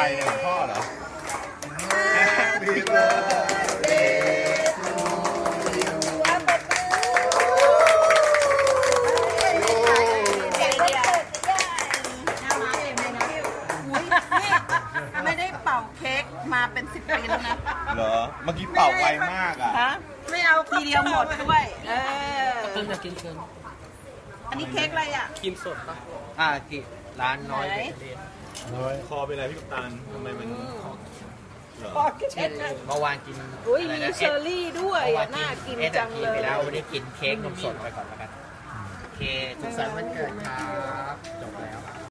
รเนี่ยของพ่อเหรอ Happy birthday to you ไม่ได้เป่าเค้กมาเป็นสิบปีแล้วนะเหรอ เมื่อกี้เป่าไวมากอะ ฮะไม่เอาทีเดียวหมดด้วย เออ เพิ่งจะกินเชิญ อันนี้เค้กอะไรอะ ครีมสดปะอ่ากิร้านน้อยไหน เบเกอรี่คอเป็นอะไรพี่กัปตันทำไมมันเหรอเช่นเมื่อวานกินอุ้ยอะไรมีนะเชอร์รี่ด้วยเมื่อวาอะน่ากินเอสจังกิเลนไปย แล้ววันนี้กินเค้กนมสดไปก่อนแล้วกันโอเคสุขสันต์วันเกิดครับ